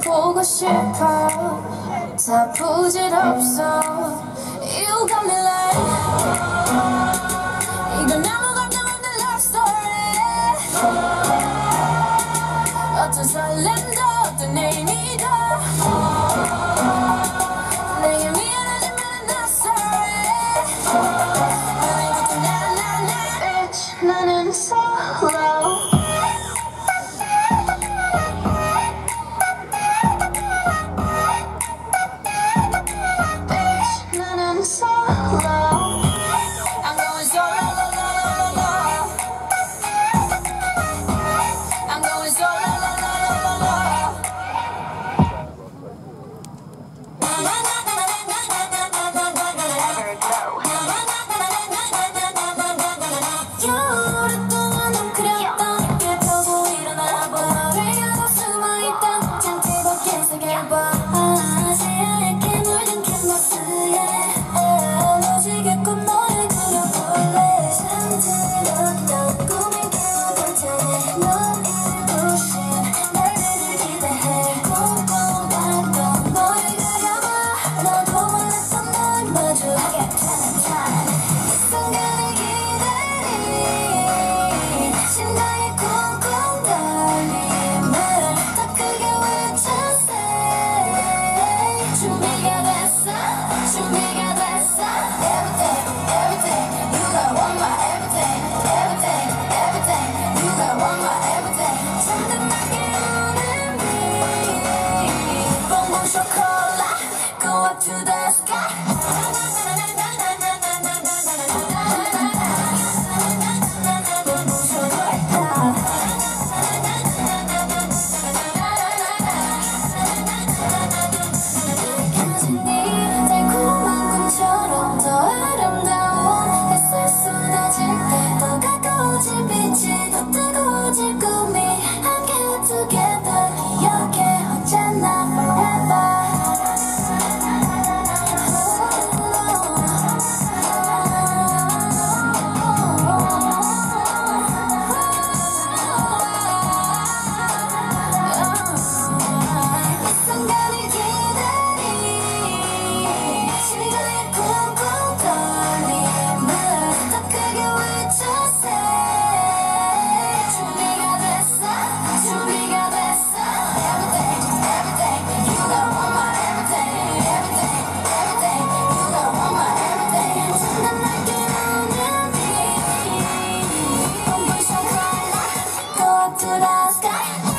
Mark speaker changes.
Speaker 1: 보고 싶어 다 부질없어 You got me like 이건 아무것도 없는 love story 어떤 설렘도 어떤 의미도 내게 미안하지만 I'm sorry 나는 이것도 나나나 Bitch 나는 sorry to the sky.